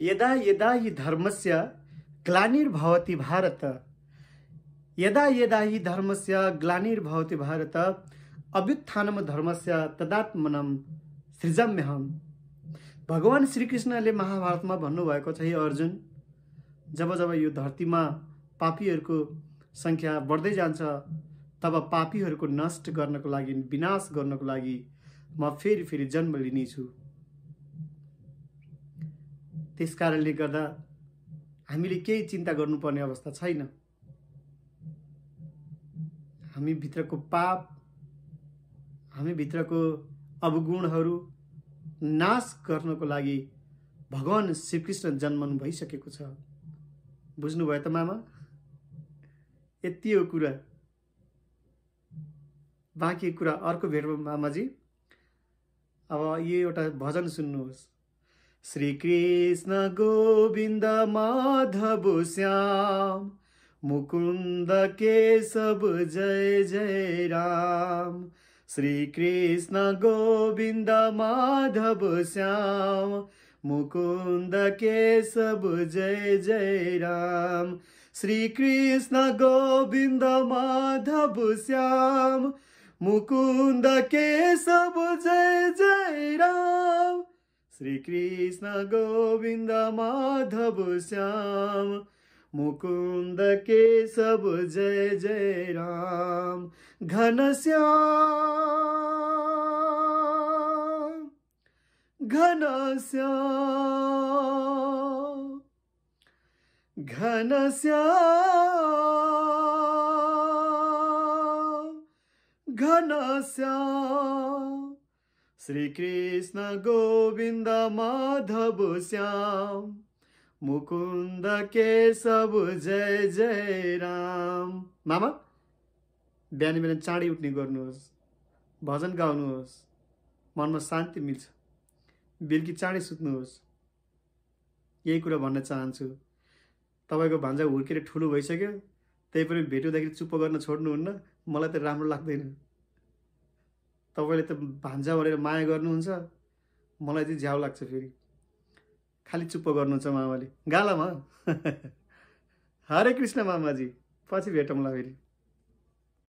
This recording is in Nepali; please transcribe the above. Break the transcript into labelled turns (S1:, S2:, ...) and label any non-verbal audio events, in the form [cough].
S1: यदा यदा हि धर्मस्य ग्लानिर्भवति भारत यदा यदा हि धर्मस्य ग्लानिर्भवति भारत अभ्युत्थानम धर्मस्य तदात्मनम सृजम्यहम। भगवान् श्रीकृष्णले महाभारतमा भन्नुभएको छ हे अर्जुन जब जब यो धरतीमा पापीहरूको सङ्ख्या बढ्दै जान्छ तब पापीहरूको नष्ट गर्नको लागि विनाश गर्नको लागि म फेरि फेरि जन्म लिनेछु। त्यस कारणले गर्दा हामीले केही चिन्ता गर्नुपर्ने अवस्था छैन। हामी भित्रको पाप हामी भित्रको अवगुणहरू नाश गर्नको लागि भगवान् श्रीकृष्ण जन्मनु भइसकेको छ। बुझ्नुभयो त मामा? यति हो कुरा। बाँकी कुरा अर्को भेटमा मामाजी। अब यो एउटा भजन सुन्नुहोस्। श्री कृष्ण गोविन्द माधव श्याम मुकुन्द केशव जय जय राम। श्री कृष्ण गोविन्द माधव श्याम मुकुन्द केशव जय जय राम। श्री कृष्ण गोविन्द माधव श्याम मुकुन्द केशव जय जय राम श्री कृष्ण गोविन्द माधव श्याम मुकुन्द केशव जय जय राम। घनश्याम घनश्याम घनश्याम घनश्याम श्रीकृष्ण गोविन्द माधव श्याम मुकुन्द केशव जय जय राम मामा बिहान बिहान चाँडै उठ्ने गर्नुहोस् भजन गाउनुहोस् मनमा शान्ति मिल्छ बेलुकी चाँडै सुत्नुहोस् यही कुरा भन्न चाहन्छु तपाईँको भान्जा हुर्केर ठुलो भइसक्यो त्यही पनि भेट्उँदाखेरि चुप्प गर्न छोड्नुहुन्न मलाई त राम्रो लाग्दैन तपाईँले त भान्जा भनेर माया गर्नुहुन्छ। मलाई चाहिँ झ्याउ लाग्छ फेरि। खालि चुप्प गर्नुहुन्छ मामाले। गालामा? [laughs] हरे कृष्ण मामाजी पछि भेटौँला फेरि।